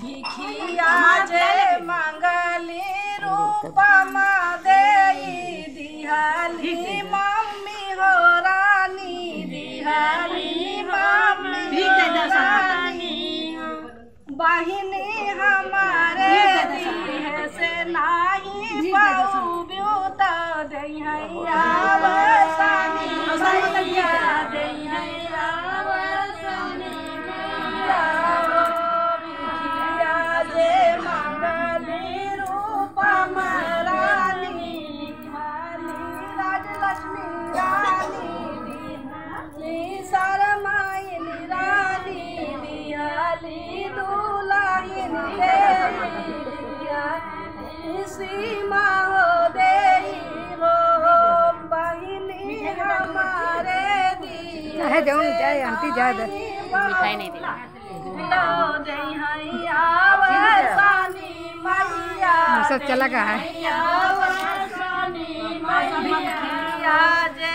भिखिया जे मंगली रूपमा देई दिहाली मम्मी हो रानी दिहाली मम्मी हो रानी। बहिनी हमारे दिहे से नाही पाऊ ब्यूत दैहैया। चाहे जाऊँ जाए आंटी जाए दे मिठाई नहीं वसानी मैया सब चला का है। भिखिया जे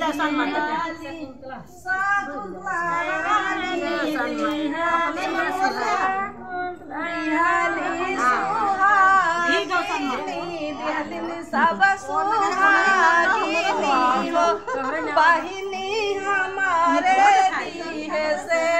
चाची भीख दे दो सन मत सब सुहागिनी हो हमारे से